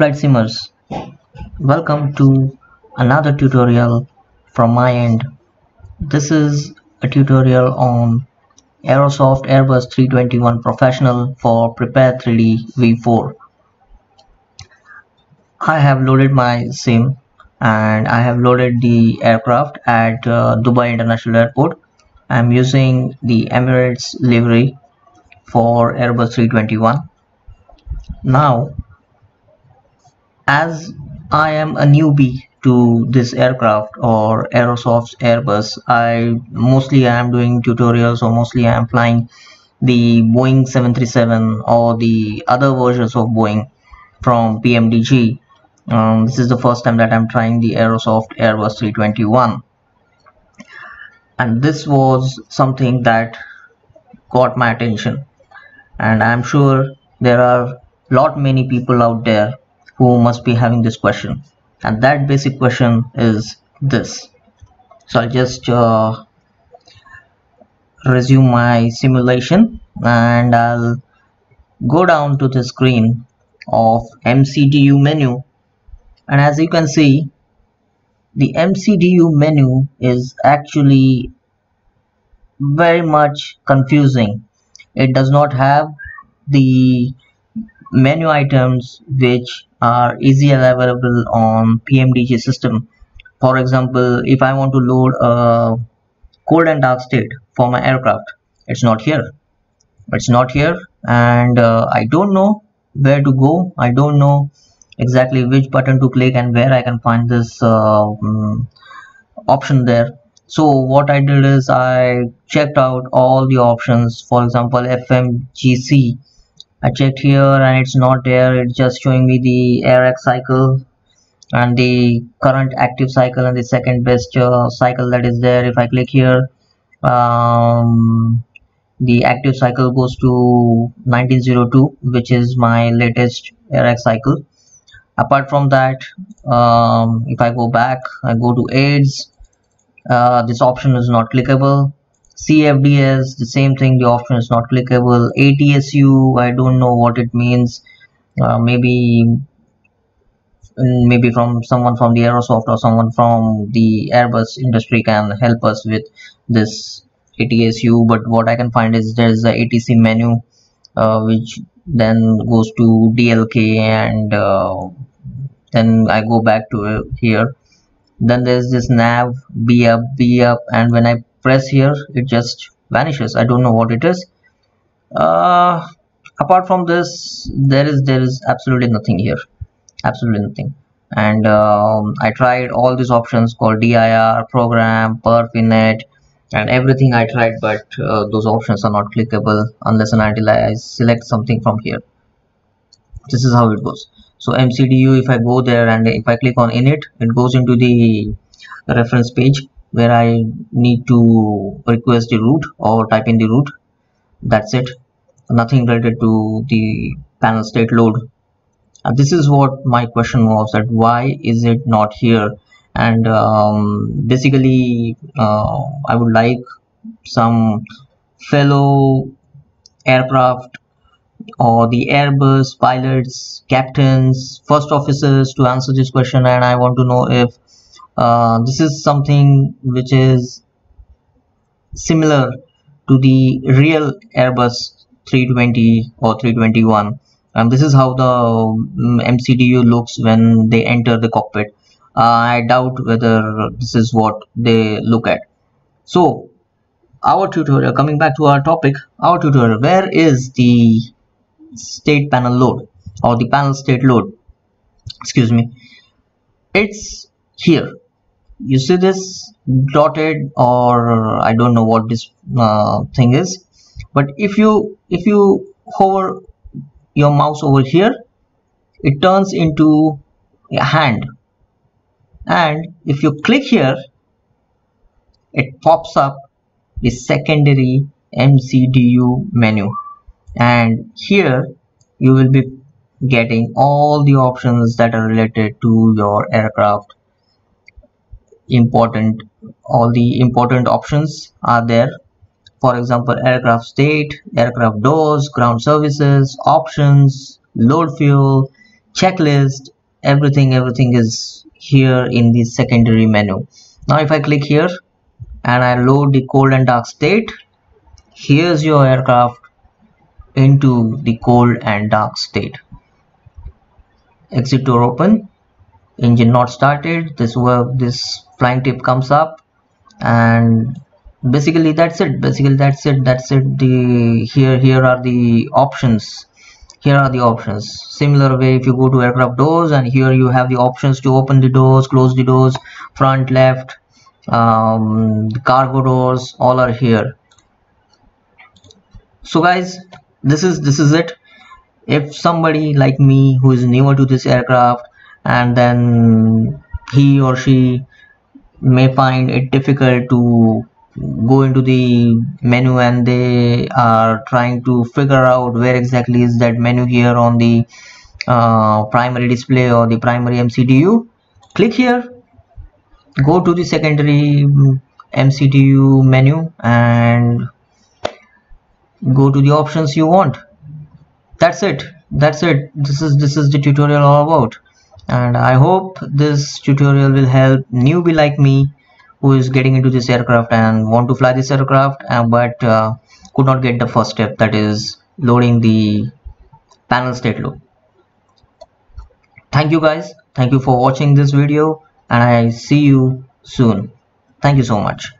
Flight Simmers, welcome to another tutorial from my end. This is a tutorial on Aerosoft Airbus 321 Professional for Prepar3D V4. I have loaded my sim and I have loaded the aircraft at uh, Dubai International Airport. I'm using the Emirates livery for Airbus 321. Now as I am a newbie to this aircraft or Aerosoft's Airbus I mostly I am doing tutorials or mostly I am flying the Boeing 737 or the other versions of Boeing from PMDG um, this is the first time that I'm trying the Aerosoft Airbus 321 and this was something that got my attention. And I'm sure there are lot many people out there who must be having this question. And that basic question is this. So I'll just uh, resume my simulation and I'll go down to the screen of MCDU menu. And as you can see the MCDU menu is actually very much confusing. It does not have the menu items which are easily available on PMDG system. For example if I want to load a cold and dark state for my aircraft it's not here. It's not here and uh, I don't know where to go. I don't know exactly which button to click and where I can find this uh, um, option there. So what I did is I checked out all the options. For example FMGC I checked here and it's not there. It's just showing me the AIRAC cycle and the current active cycle and the second best uh, cycle that is there. If I click here um, the active cycle goes to 1902 which is my latest AIRAC cycle. Apart from that um, if I go back I go to aids. Uh, this option is not clickable CFDS the same thing the option is not clickable. ATSU I don't know what it means. Uh, maybe mm, maybe from someone from the Aerosoft or someone from the Airbus industry can help us with this ATSU but what I can find is there's the ATC menu uh, which then goes to DLK and uh, then I go back to here. Then there's this nav B up B up and when I press here it just vanishes. I don't know what it is. Uh, apart from this there is there is absolutely nothing here. Absolutely nothing. And um, I tried all these options called DIR program PERF INIT and everything I tried but uh, those options are not clickable unless and until I select something from here. This is how it goes. So MCDU if I go there and if I click on init it goes into the reference page where I need to request the route or type in the route. That's it. Nothing related to the panel state load. And this is what my question was that why is it not here? And um, basically uh, I would like some fellow aircraft or the Airbus pilots captains first officers to answer this question. And I want to know if uh, this is something which is similar to the real Airbus 320 or 321 and this is how the um, MCDU looks when they enter the cockpit. Uh, I doubt whether this is what they look at. So our tutorial coming back to our topic our tutorial where is the state panel load or the panel state load? Excuse me. It's here you see this dotted or I don't know what this uh, thing is but if you if you hover your mouse over here it turns into a hand. And if you click here it pops up the secondary MCDU menu. And here you will be getting all the options that are related to your aircraft important all the important options are there. For example aircraft state aircraft doors ground services options load fuel checklist everything everything is here in the secondary menu. Now if I click here and I load the cold and dark state here's your aircraft into the cold and dark state. Exit door open engine not started this work this flying tip comes up and basically that's it. Basically that's it. That's it. The here here are the options. Here are the options. Similar way if you go to aircraft doors and here you have the options to open the doors close the doors front left um, cargo doors all are here. So guys this is this is it. If somebody like me who is newer to this aircraft and then he or she may find it difficult to go into the menu and they are trying to figure out where exactly is that menu here on the uh, primary display or the primary MCDU click here go to the secondary MCDU menu and go to the options you want. That's it. That's it. This is this is the tutorial all about and I hope this tutorial will help newbie like me who is getting into this aircraft and want to fly this aircraft uh, but uh, could not get the first step that is loading the panel state loop thank you guys. Thank you for watching this video and I see you soon. Thank you so much